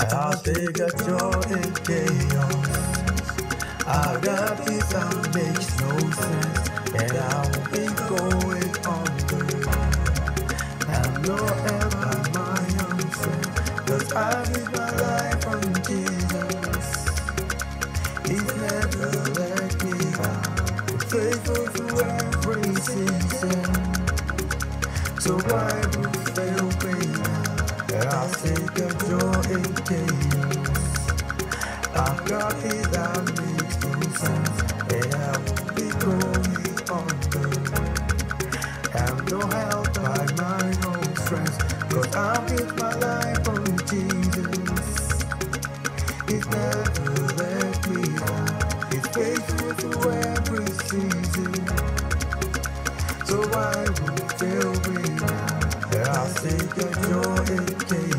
I'll take a joy in chaos. I got this that makes no sense, and I won't be going under. I'm no help by my own strength, cause I live my life on Jesus. He's never let me down, faithful to every season. So why would fail take a joy in chaos. I've got it that makes no sense, and I be going under. I'm no help by my own strength, cause I built my life on Jesus. He's never let me down, He's faithful through every season. So why would fail me now? I'll take joy